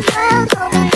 world over